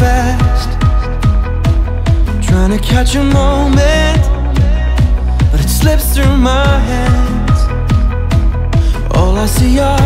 fast. Trying to catch a moment But it slips through my hands. All I see are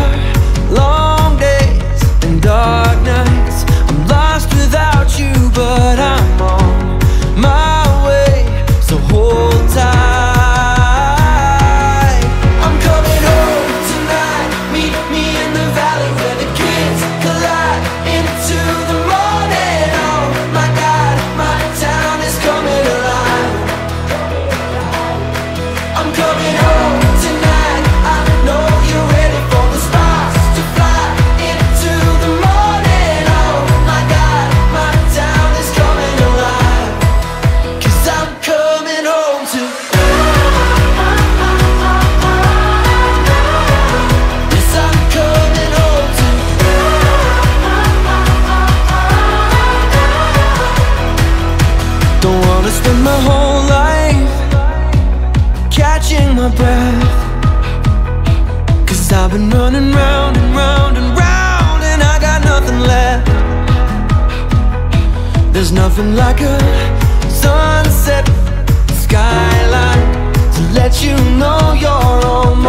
spend my whole life Catching my breath. Cause I've been running round and round and round And I got nothing left. There's nothing like a sunset skyline To let you know you're on